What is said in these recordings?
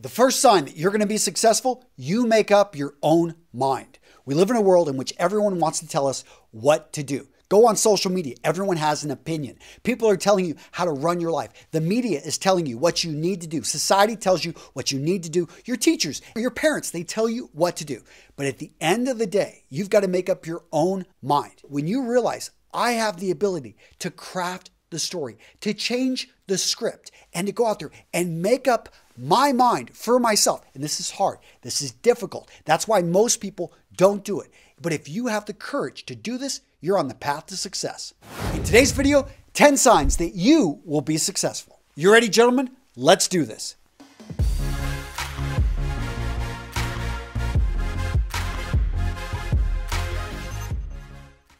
The first sign that you're going to be successful, you make up your own mind. We live in a world in which everyone wants to tell us what to do. Go on social media. Everyone has an opinion. People are telling you how to run your life. The media is telling you what you need to do. Society tells you what you need to do. Your teachers, your parents, they tell you what to do. But at the end of the day, you've got to make up your own mind. When you realize I have the ability to craft the story, to change the script, and to go out there and make up my mind for myself. And this is hard. This is difficult. That's why most people don't do it. But if you have the courage to do this, you're on the path to success. In today's video, 10 signs that you will be successful. You ready, gentlemen? Let's do this.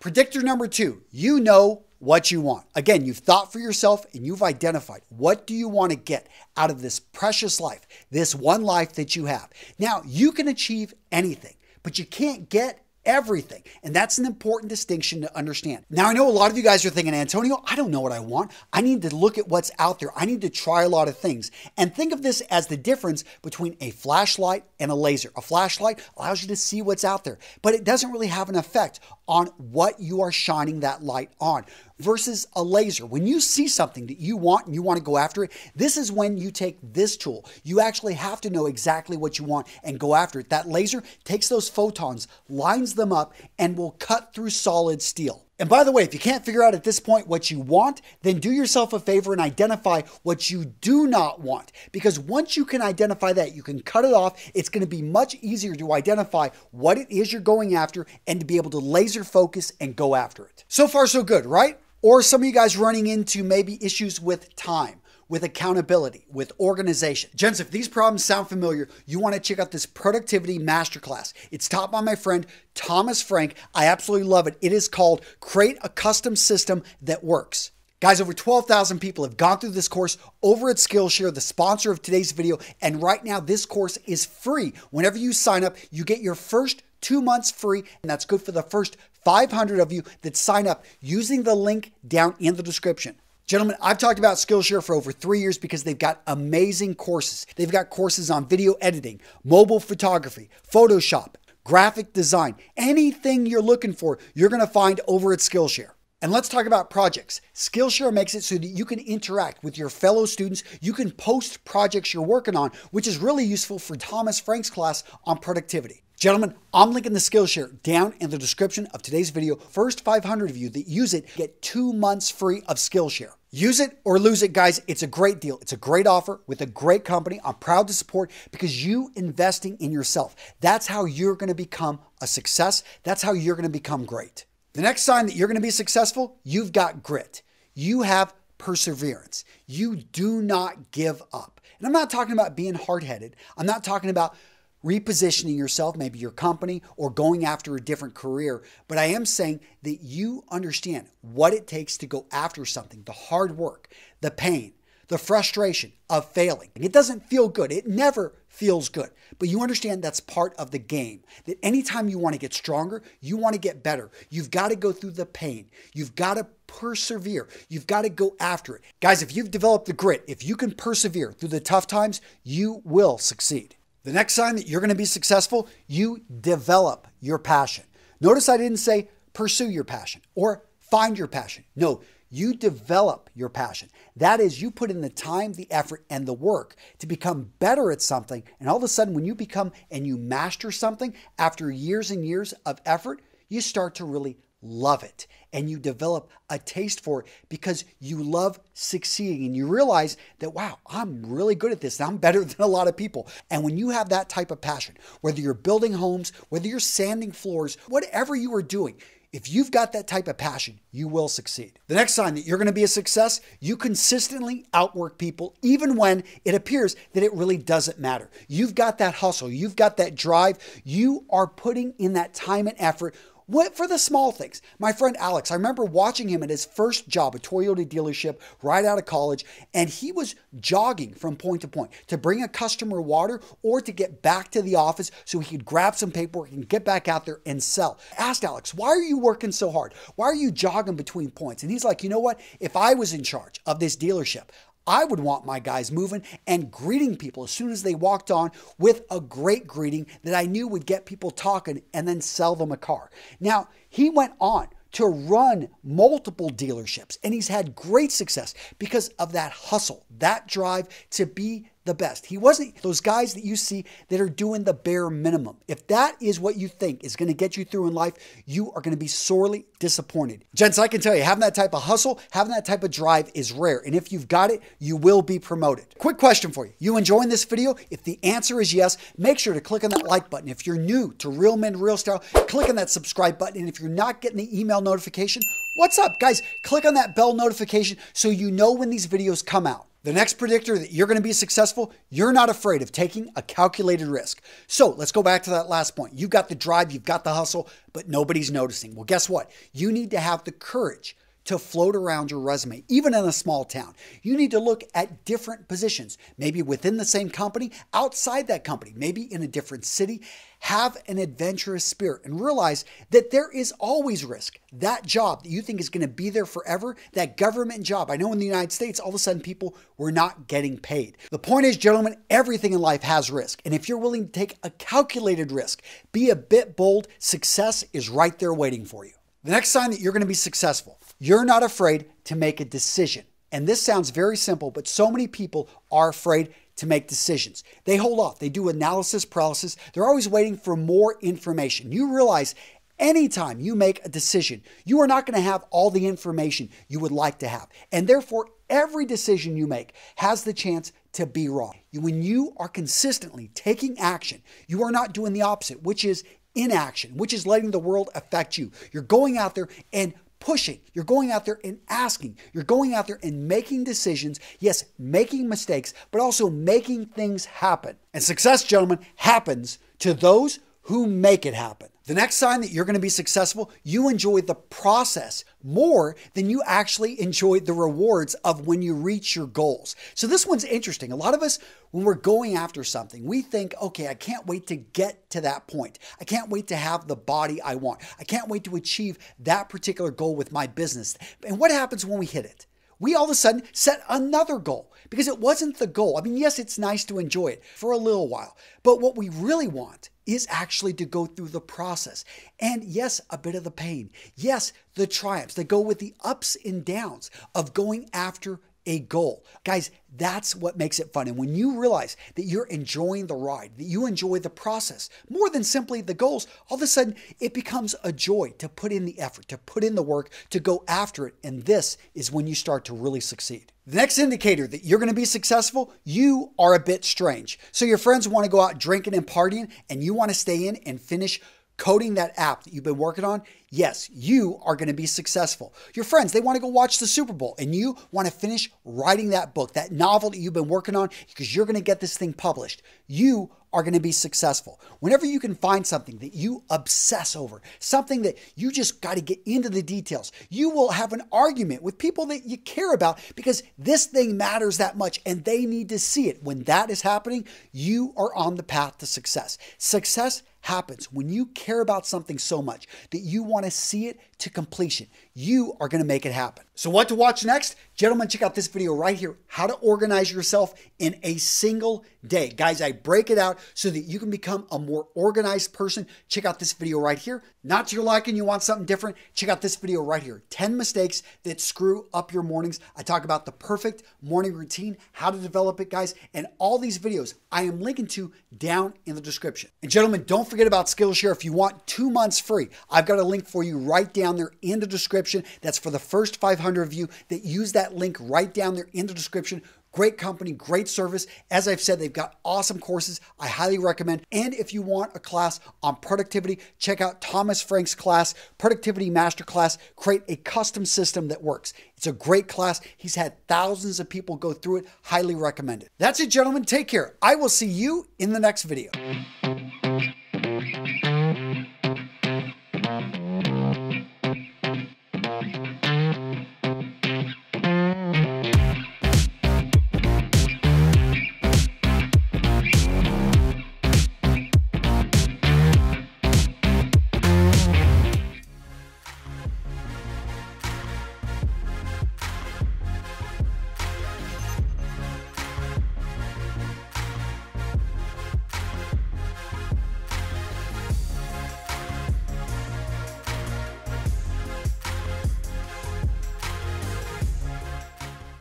Predictor number two, you know what you want. Again, you've thought for yourself and you've identified what do you want to get out of this precious life, this one life that you have. Now, you can achieve anything, but you can't get everything. And that's an important distinction to understand. Now, I know a lot of you guys are thinking, Antonio, I don't know what I want. I need to look at what's out there. I need to try a lot of things. And think of this as the difference between a flashlight and a laser. A flashlight allows you to see what's out there, but it doesn't really have an effect on what you are shining that light on versus a laser. When you see something that you want and you want to go after it, this is when you take this tool. You actually have to know exactly what you want and go after it. That laser takes those photons, lines them up, and will cut through solid steel. And by the way, if you can't figure out at this point what you want, then do yourself a favor and identify what you do not want. Because once you can identify that, you can cut it off. It's going to be much easier to identify what it is you're going after and to be able to laser focus and go after it. So far, so good, right? Or some of you guys running into maybe issues with time, with accountability, with organization. Gents, if these problems sound familiar, you want to check out this productivity masterclass. It's taught by my friend Thomas Frank. I absolutely love it. It is called Create a Custom System That Works. Guys, over 12,000 people have gone through this course over at Skillshare, the sponsor of today's video. And right now, this course is free. Whenever you sign up, you get your first two months free, and that's good for the first 500 of you that sign up using the link down in the description. Gentlemen, I've talked about Skillshare for over three years because they've got amazing courses. They've got courses on video editing, mobile photography, Photoshop, graphic design, anything you're looking for, you're going to find over at Skillshare. And let's talk about projects. Skillshare makes it so that you can interact with your fellow students. You can post projects you're working on, which is really useful for Thomas Frank's class on productivity. Gentlemen, I'm linking the Skillshare down in the description of today's video. First 500 of you that use it get two months free of Skillshare. Use it or lose it, guys. It's a great deal. It's a great offer with a great company. I'm proud to support because you investing in yourself. That's how you're going to become a success. That's how you're going to become great. The next sign that you're going to be successful, you've got grit. You have perseverance. You do not give up. And I'm not talking about being hard headed. I'm not talking about repositioning yourself, maybe your company, or going after a different career. But I am saying that you understand what it takes to go after something the hard work, the pain, the frustration of failing. It doesn't feel good. It never feels good. But you understand that's part of the game. That anytime you want to get stronger, you want to get better, you've got to go through the pain. You've got to persevere. You've got to go after it. Guys, if you've developed the grit, if you can persevere through the tough times, you will succeed. The next sign that you're going to be successful, you develop your passion. Notice I didn't say pursue your passion or find your passion. No, you develop your passion. That is, you put in the time, the effort, and the work to become better at something. And all of a sudden, when you become and you master something after years and years of effort, you start to really love it and you develop a taste for it because you love succeeding and you realize that, wow, I'm really good at this. I'm better than a lot of people. And when you have that type of passion, whether you're building homes, whether you're sanding floors, whatever you are doing, if you've got that type of passion, you will succeed. The next sign that you're going to be a success, you consistently outwork people even when it appears that it really doesn't matter. You've got that hustle, you've got that drive, you are putting in that time and effort what for the small things? My friend Alex, I remember watching him at his first job, a Toyota dealership, right out of college, and he was jogging from point to point to bring a customer water or to get back to the office so he could grab some paperwork and get back out there and sell. I asked Alex, why are you working so hard? Why are you jogging between points? And he's like, you know what? If I was in charge of this dealership, I would want my guys moving and greeting people as soon as they walked on with a great greeting that I knew would get people talking and then sell them a car. Now, he went on to run multiple dealerships and he's had great success because of that hustle, that drive to be the best. He wasn't those guys that you see that are doing the bare minimum. If that is what you think is going to get you through in life, you are going to be sorely disappointed. Gents, I can tell you, having that type of hustle, having that type of drive is rare. And if you've got it, you will be promoted. Quick question for you. You enjoying this video? If the answer is yes, make sure to click on that like button. If you're new to Real Men Real Style, click on that subscribe button. And if you're not getting the email notification, what's up? Guys, click on that bell notification so you know when these videos come out. The next predictor that you're going to be successful, you're not afraid of taking a calculated risk. So let's go back to that last point. You've got the drive, you've got the hustle, but nobody's noticing. Well, guess what? You need to have the courage to float around your resume, even in a small town. You need to look at different positions, maybe within the same company, outside that company, maybe in a different city. Have an adventurous spirit and realize that there is always risk. That job that you think is going to be there forever, that government job. I know in the United States, all of a sudden people were not getting paid. The point is, gentlemen, everything in life has risk. And if you're willing to take a calculated risk, be a bit bold, success is right there waiting for you. The next sign that you're going to be successful, you're not afraid to make a decision. And this sounds very simple, but so many people are afraid to make decisions. They hold off, they do analysis paralysis, they're always waiting for more information. You realize anytime you make a decision, you are not going to have all the information you would like to have. And therefore, every decision you make has the chance to be wrong. When you are consistently taking action, you are not doing the opposite, which is inaction, which is letting the world affect you. You're going out there and pushing. You're going out there and asking. You're going out there and making decisions. Yes, making mistakes, but also making things happen. And success, gentlemen, happens to those who make it happen. The next sign that you're going to be successful, you enjoy the process more than you actually enjoy the rewards of when you reach your goals. So, this one's interesting. A lot of us, when we're going after something, we think, okay, I can't wait to get to that point. I can't wait to have the body I want. I can't wait to achieve that particular goal with my business. And what happens when we hit it? we all of a sudden set another goal because it wasn't the goal. I mean, yes, it's nice to enjoy it for a little while, but what we really want is actually to go through the process. And yes, a bit of the pain. Yes, the triumphs that go with the ups and downs of going after a goal. Guys, that's what makes it fun. And when you realize that you're enjoying the ride, that you enjoy the process more than simply the goals, all of a sudden it becomes a joy to put in the effort, to put in the work, to go after it. And this is when you start to really succeed. The next indicator that you're going to be successful, you are a bit strange. So your friends want to go out drinking and partying, and you want to stay in and finish coding that app that you've been working on, yes, you are going to be successful. Your friends, they want to go watch the Super Bowl and you want to finish writing that book, that novel that you've been working on because you're going to get this thing published. You are going to be successful. Whenever you can find something that you obsess over, something that you just got to get into the details, you will have an argument with people that you care about because this thing matters that much and they need to see it. When that is happening, you are on the path to success. Success happens when you care about something so much that you want to see it to completion. You are going to make it happen. So, what to watch next? Gentlemen, check out this video right here how to organize yourself in a single day. Guys, I break it out so that you can become a more organized person. Check out this video right here. Not to your liking, you want something different? Check out this video right here 10 mistakes that screw up your mornings. I talk about the perfect morning routine, how to develop it, guys, and all these videos I am linking to down in the description. And, gentlemen, don't forget about Skillshare. If you want two months free, I've got a link for you right down there in the description. That's for the first 500 of you that use that link right down there in the description. Great company, great service. As I've said, they've got awesome courses I highly recommend. And if you want a class on productivity, check out Thomas Frank's class, Productivity Masterclass. Create a custom system that works. It's a great class. He's had thousands of people go through it. Highly recommended. That's it, gentlemen. Take care. I will see you in the next video.